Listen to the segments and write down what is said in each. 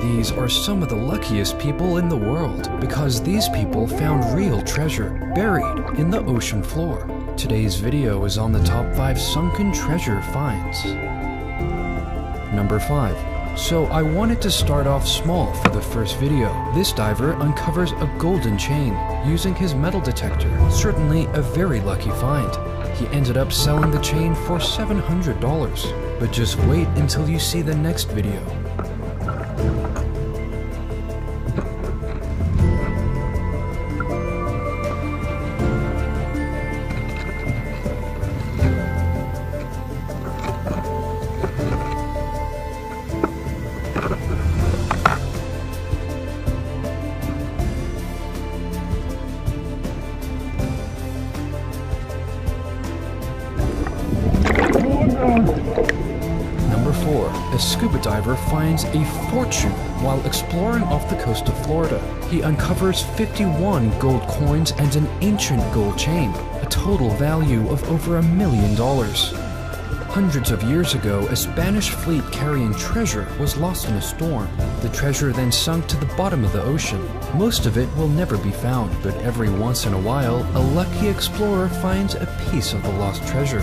These are some of the luckiest people in the world because these people found real treasure buried in the ocean floor. Today's video is on the top 5 sunken treasure finds. Number 5. So I wanted to start off small for the first video. This diver uncovers a golden chain using his metal detector. Certainly a very lucky find. He ended up selling the chain for $700. But just wait until you see the next video. Number 4. A scuba diver finds a fortune while exploring off the coast of Florida. He uncovers 51 gold coins and an ancient gold chain, a total value of over a million dollars. Hundreds of years ago, a Spanish fleet carrying treasure was lost in a storm. The treasure then sunk to the bottom of the ocean. Most of it will never be found, but every once in a while, a lucky explorer finds a piece of the lost treasure.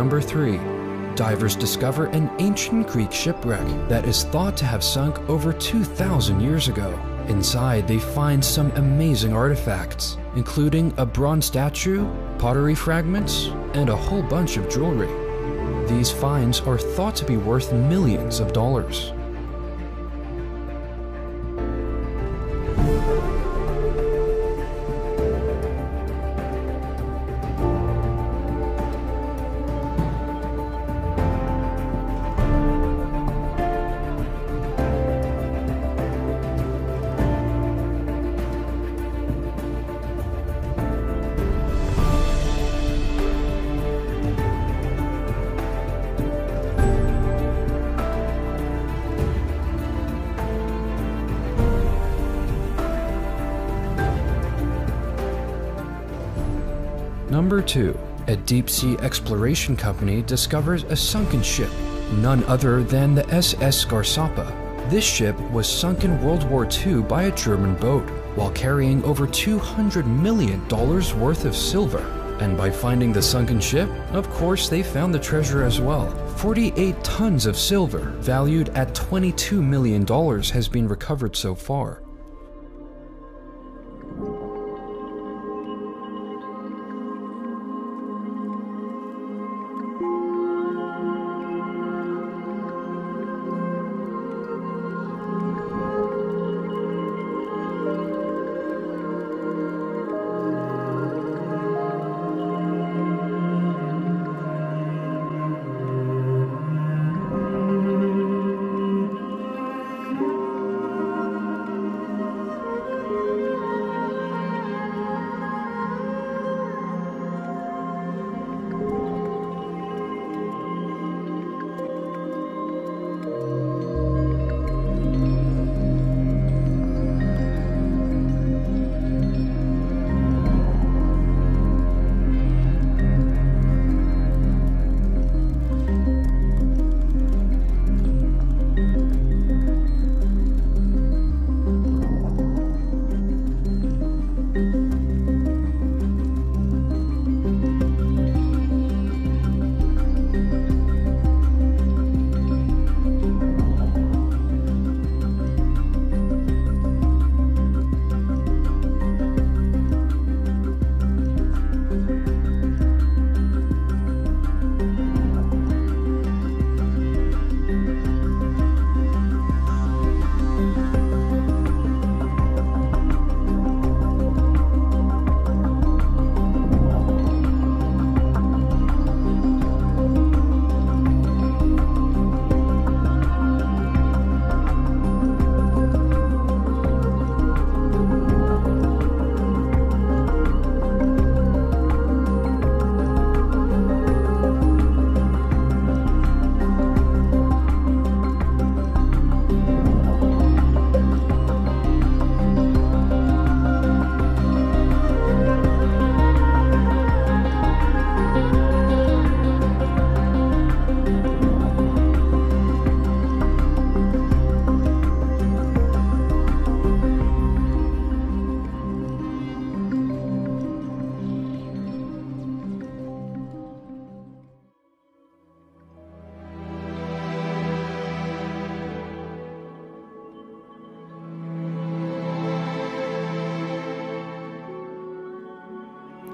Number 3. Divers discover an ancient Greek shipwreck that is thought to have sunk over 2,000 years ago. Inside, they find some amazing artifacts, including a bronze statue, pottery fragments, and a whole bunch of jewelry. These finds are thought to be worth millions of dollars. Number 2. A deep sea exploration company discovers a sunken ship, none other than the SS Gairsoppa. This ship was sunk in World War II by a German boat while carrying over $200 million worth of silver. And by finding the sunken ship, of course, they found the treasure as well. 48 tons of silver, valued at $22 million, has been recovered so far.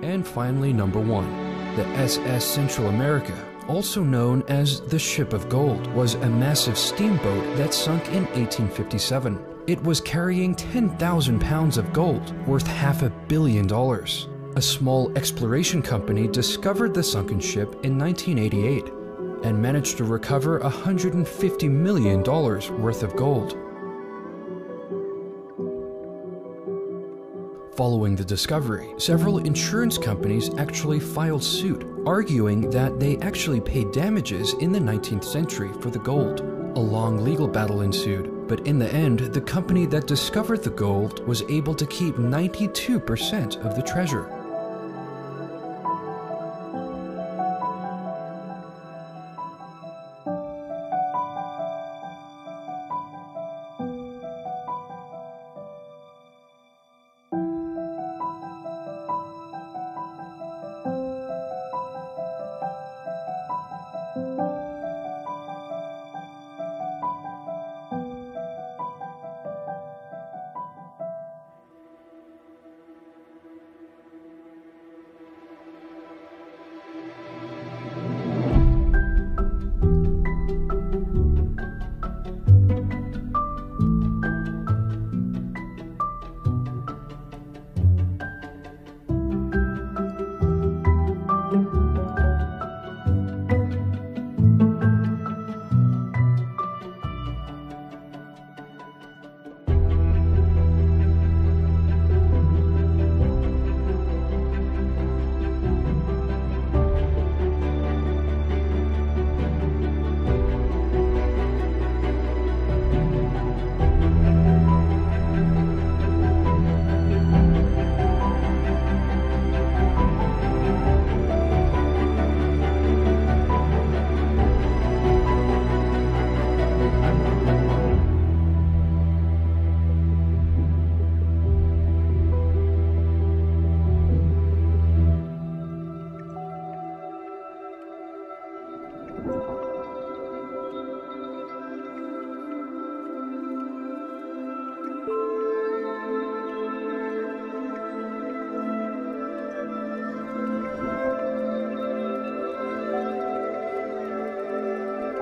And finally, number 1. The SS Central America, also known as the Ship of Gold, was a massive steamboat that sunk in 1857. It was carrying 10,000 pounds of gold, worth half a billion dollars. A small exploration company discovered the sunken ship in 1988 and managed to recover $150 million worth of gold. Following the discovery, several insurance companies actually filed suit, arguing that they actually paid damages in the 19th century for the gold. A long legal battle ensued, but in the end, the company that discovered the gold was able to keep 92% of the treasure.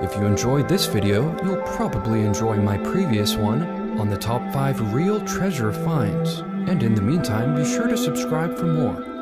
If you enjoyed this video, you'll probably enjoy my previous one on the top 5 real treasure finds. And in the meantime, be sure to subscribe for more.